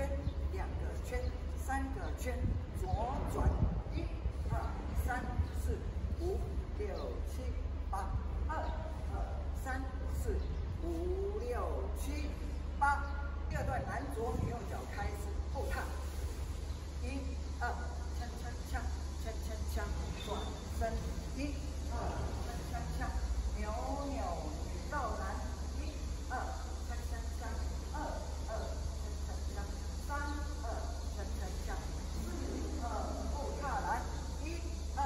圈两个圈，三个圈，左转，一、二、三、四、五、六、七、八，二、二、三、四、五、六、七、八。第二段男左女右脚开始后踏，一、二，锵锵锵，锵锵锵，转身，一、二，锵锵锵，扭扭女绕男，一、二，锵锵锵，二、二，锵锵锵，三、二，锵锵锵，四、二，后踏来，一、二，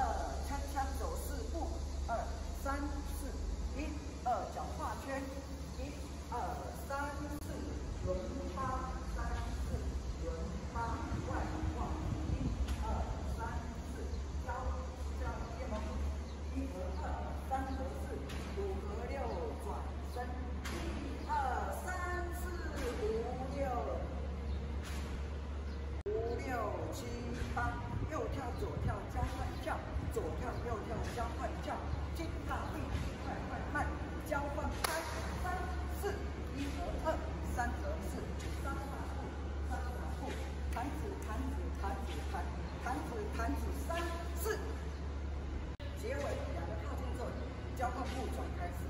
锵锵走四步，二、三、四，一、二，脚画圈，一、二、三、四，轮趴，三、四，轮趴，外望，一、二、三、四，交交变吗？一和二，三和四，五和六，转身，一二三四五六，五六七八，右跳左跳交换跳，左跳右跳交换跳，金大力快快慢，交换拍，三四，一和二，三和四，三大步，三大步，弹子弹子弹子弹，弹子弹子三四。结尾两个靠近之后，交换步转开始，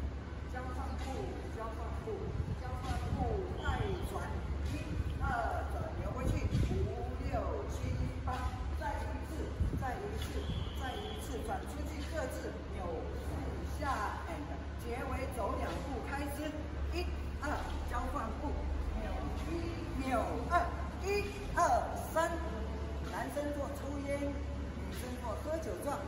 交换步，交换步，交换步，再转，一、二，转扭回去，五、六、七、八，再一次，再一次，再一次，转出去，各自扭四下，and 结尾走两步开始，一、二，交换步，扭一，扭二，一、二、三，男生做抽烟，女生做喝酒状。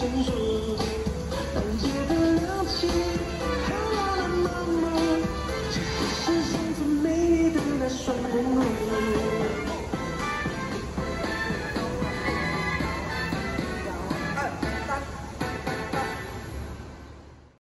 牵手